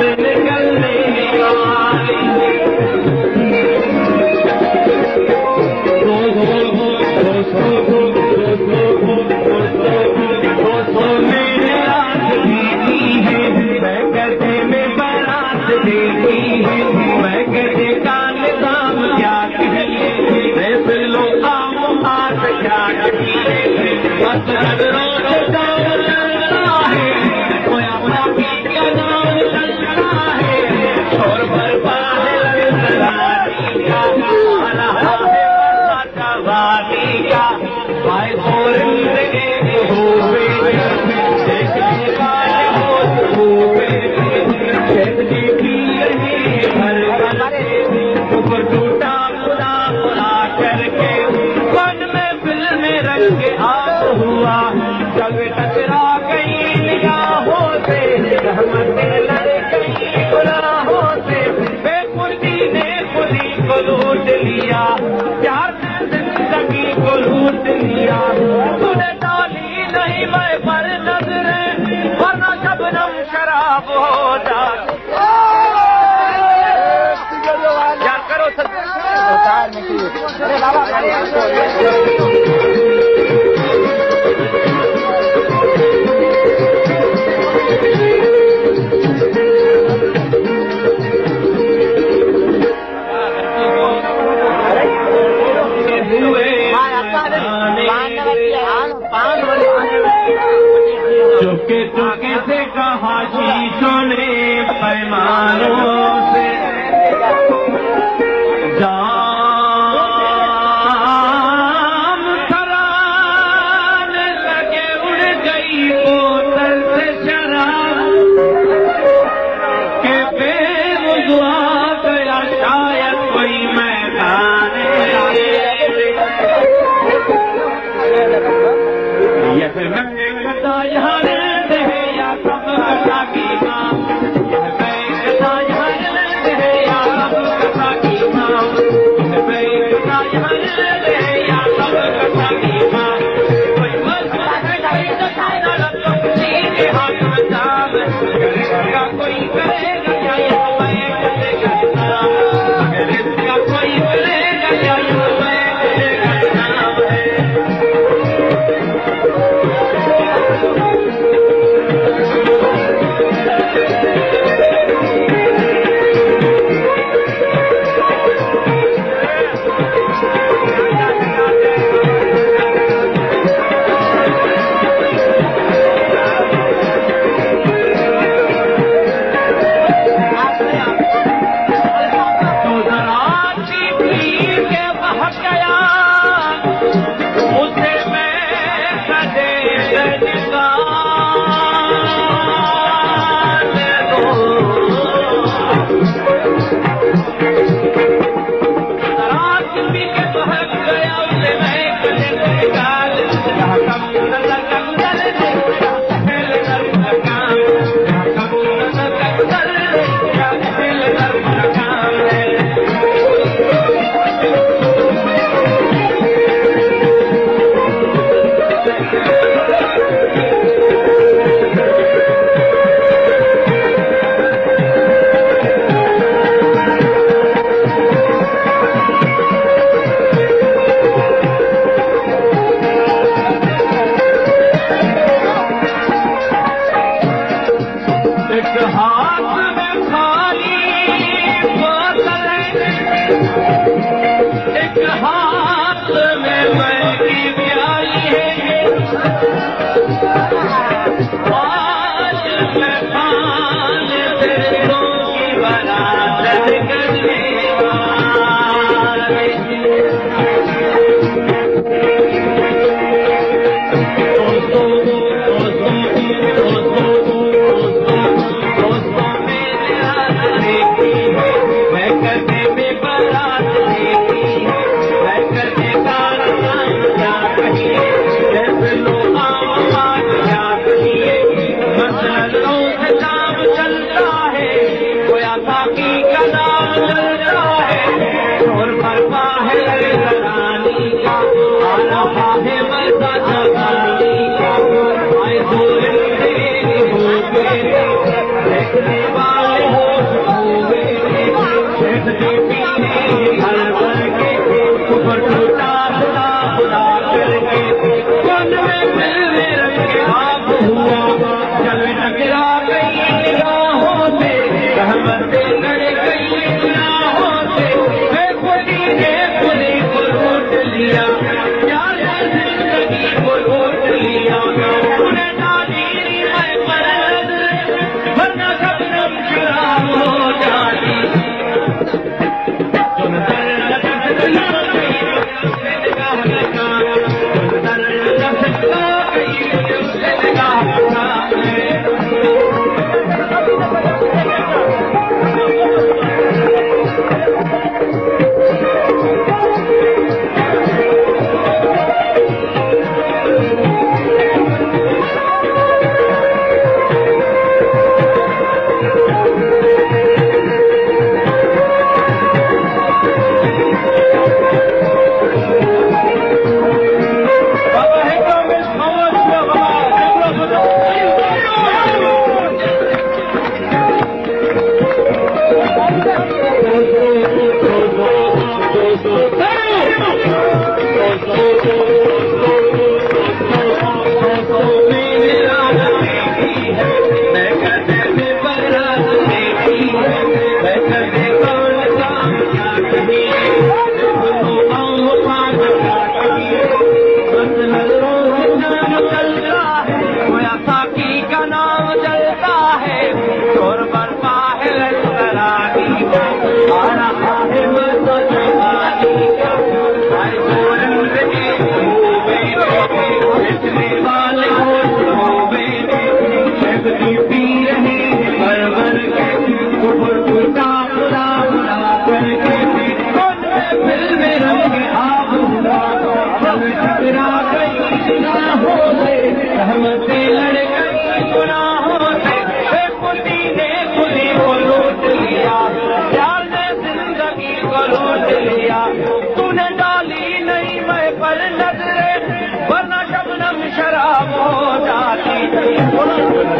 से निकल भैया भाई भोरे यार करो ਸਾਹਿਬ I'm a Thank you.